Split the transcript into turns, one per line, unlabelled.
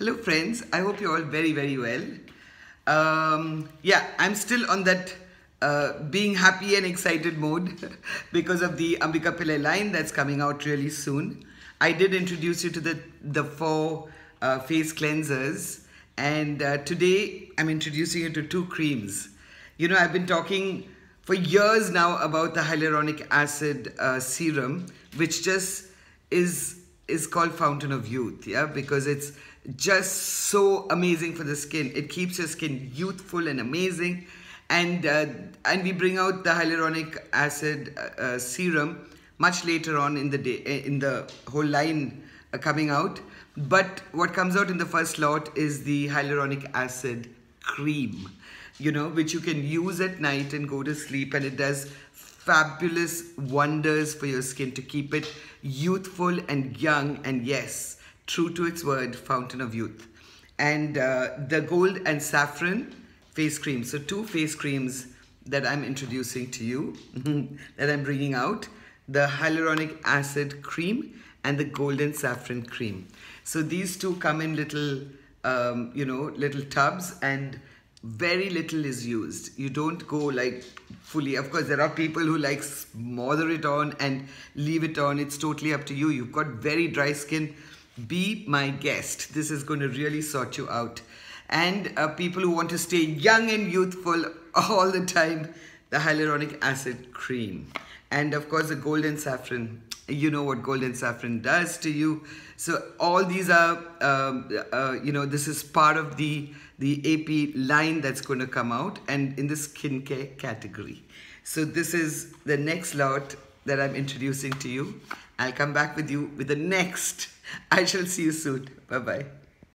Hello, friends. I hope you're all very, very well. Um, yeah, I'm still on that uh, being happy and excited mode because of the Ambika Pillai line that's coming out really soon. I did introduce you to the, the four uh, face cleansers, and uh, today I'm introducing you to two creams. You know, I've been talking for years now about the hyaluronic acid uh, serum, which just is is called Fountain of Youth, yeah, because it's just so amazing for the skin. It keeps your skin youthful and amazing. And, uh, and we bring out the hyaluronic acid uh, uh serum much later on in the day, eh, in the whole line uh, coming out. But what comes out in the first lot is the hyaluronic acid cream, you know, which you can use at night and go to sleep and it does fabulous wonders for your skin to keep it youthful and young and yes, true to its word, fountain of youth. And uh, the gold and saffron face cream. So two face creams that I'm introducing to you, that I'm bringing out. The hyaluronic acid cream and the golden saffron cream. So these two come in little, um, you know, little tubs and very little is used. You don't go like fully. Of course, there are people who like smother it on and leave it on. It's totally up to you. You've got very dry skin be my guest. This is going to really sort you out. And uh, people who want to stay young and youthful all the time, the hyaluronic acid cream. And of course, the golden saffron. You know what golden saffron does to you. So all these are, um, uh, you know, this is part of the, the AP line that's going to come out and in the skincare category. So this is the next lot that I'm introducing to you. I'll come back with you with the next I shall see you soon. Bye bye.